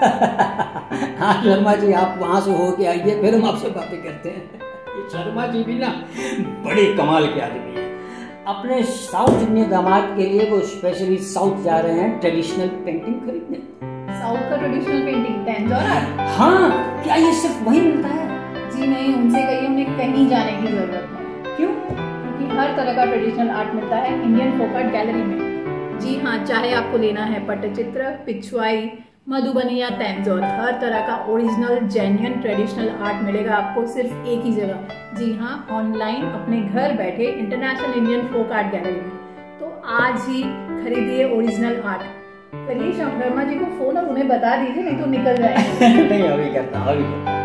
हाँ शर्मा जी आप वहाँ से होके आइए फिर हम आपसे बातें करते हैं। ये शर्मा जी भी ना बड़े कमाल के आदमी हैं। अपने साउथ इंडियन दामाद के लिए वो स्पेशली साउथ जा रहे हैं ट्रेडिशनल पेंटिंग खरीदने। साउथ का ट्रेडिशनल पेंटिंग टेंजोरा हाँ क्या ये सिर्फ़ वही मिलता है? जी नहीं उनसे कहिए उन्हें कहीं जाने की ज़रूरत नहीं। क्यों? क्योंकि हर तरह का ट्रेडिशनल आर्ट मिलता है इंडियन फोक आर्ट गैलरी में। जी हाँ चाहे आपको लेना है पट्टचित्र पिछवाई मधुबनी या तैंजौर। हर तरह का ओरिजिनल जेन्यन ट्रेडिशनल आर्ट मिलेगा आपको सिर्फ़ एक ही जगह। जी हाँ ऑनलाइन अपने घर बैठे international Indian folk art gallery में। तो आज ही खरीदिए ओरिजिनल आर्ट करिए शर्मा जी को फ़ोन और उन्हें बता दीजिए, नहीं तो निकल जाए नहीं, अभी करता अभी करता